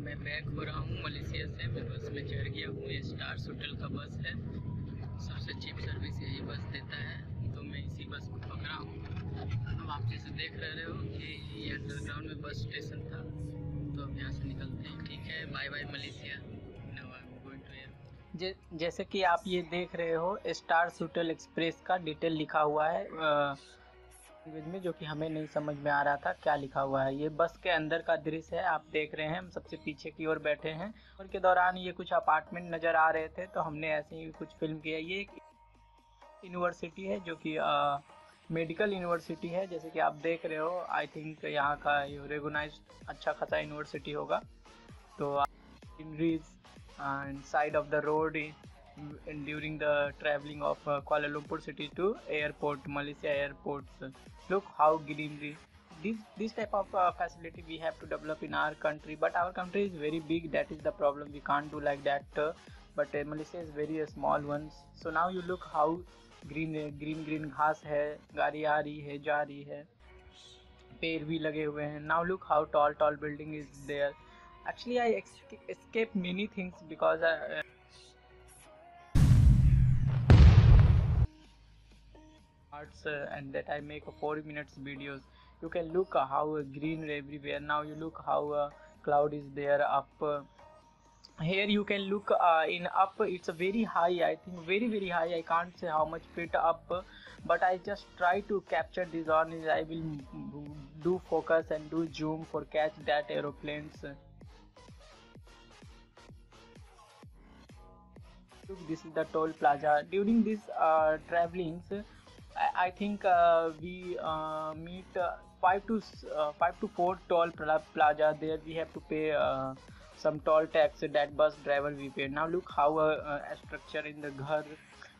मैं बैक हो रहा हूँ मलेशिया से मैं बस में चढ़ गया हूँ। ये स्टार्स होटल का बस है। सबसे चीप सर्विस यही बस देता है। तो मैं इसी बस को पकड़ा हूँ। अब आप जैसे देख रहे हो कि ये अंडरग्राउंड में बस स्टेशन था। तो अब यहाँ से निकलते हैं। ठीक है बाय बाय मलेशिया जैसे कि आप ये देख रहे हो स्टार होटल एक्सप्रेस का डिटेल लिखा हुआ है लैंग्वेज में जो कि हमें नहीं समझ में आ रहा था क्या लिखा हुआ है। ये बस के अंदर का दृश्य है आप देख रहे हैं हम सबसे पीछे की ओर बैठे हैं। और के दौरान ये कुछ अपार्टमेंट नज़र आ रहे थे तो हमने ऐसे ही कुछ फ़िल्म किया। ये एक यूनिवर्सिटी है जो कि मेडिकल यूनिवर्सिटी है जैसे कि आप देख रहे हो आई थिंक यहाँ का रेगोनाइज अच्छा खासा यूनिवर्सिटी होगा। तो and side of the road in, during the traveling of uh, Kuala Lumpur city to airport Malaysia airports look how greenery this this type of uh, facility we have to develop in our country but our country is very big that is the problem we can't do like that uh, but uh, Malaysia is very uh, small ones so now you look how green green green घास है गाड़ी आ रही है जा रही है पेड़ भी लगे हुए हैं now look how tall tall building is there actually i ex- escape many things because uh, and that i make a 40 minutes videos. You can look how green everywhere. Now you look how cloud is there up uh, here you can look uh, in up. It's a very high i think very very high. I can't say how much feet up but i just try to capture this on i will do focus and do zoom for catch that aeroplanes. Look, this is the toll plaza. During this uh, travelings I think we meet five two five two four toll plaza there we have to pay some toll tax that bus driver we pay now look how structure in the घर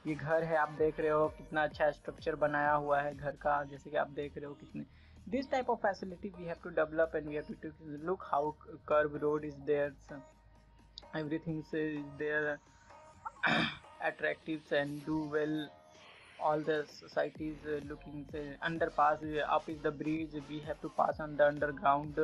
ये घर है, आप देख रहे हो कितना अच्छा स्ट्रक्चर बनाया हुआ है घर का, जैसे कि आप देख रहे हो कितने। This type of facility we have to develop and we have look how curve road is there every things is there attractive and do well all the societies uh, looking say, underpass uh, up is the bridge. We have to pass on the underground.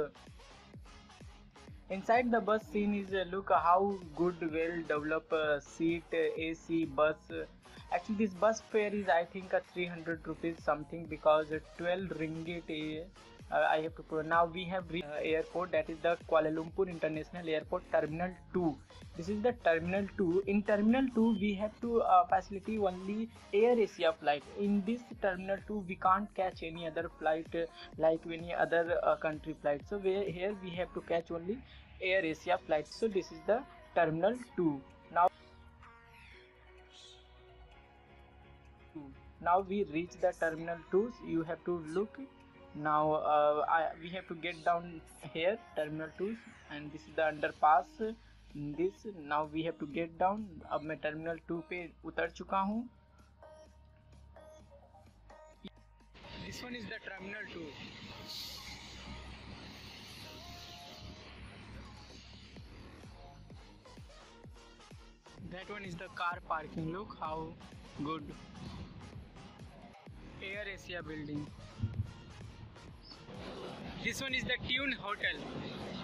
Inside the bus scene is uh, look how good well developed uh, seat uh, ac bus. Uh, actually this bus fare is i think a 300 rupees something because uh, 12 ringgit uh, uh, I have to put. Now we have reached uh, airport that is the Kuala Lumpur International Airport Terminal 2 this is the Terminal 2 in Terminal 2 we have to uh, facility only Air Asia flight. In this Terminal 2 we can't catch any other flight uh, like any other uh, country flight. So here we have to catch only Air Asia flight. So this is the Terminal 2 now now we reach the terminal 2 you have to look now uh, I, we have to get down here terminal 2 and this is the underpass this now we have to get down अब मैं terminal 2 पे उतर चुका हूँ this one is the terminal 2 that one is the car parking look how good air asia building this one is the tune hotel.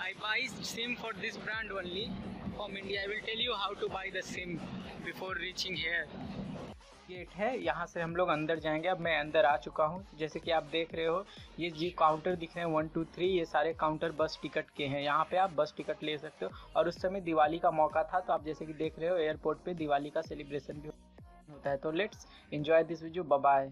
I buy sim for this brand only. From india, i will tell you how to buy the sim before reaching here. Gate है, यहाँ से हम लोग अंदर जाएँगे। अब मैं अंदर आ चुका हूँ। जैसे कि आप देख रहे हो, ये जी काउंटर दिख रहे हैं वन टू थ्री ये सारे काउंटर बस टिकट के हैं। यहाँ पे आप बस टिकट ले सकते हो। और उस समय दिवाली का मौका था तो आप जैसे कि देख रहे हो एयरपोर्ट पे दिवाली का सेलिब्रेशन भी होता है। तो let's enjoy this video bye